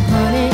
honey.